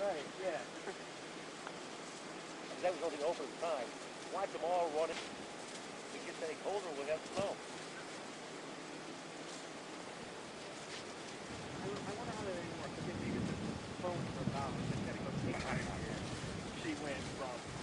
Right, yeah. that was only open time. Watch them all running. If it gets any colder, we'll have snow. I wonder how they work. Because if you get the phone for a dollar, it's got to go take it. She went from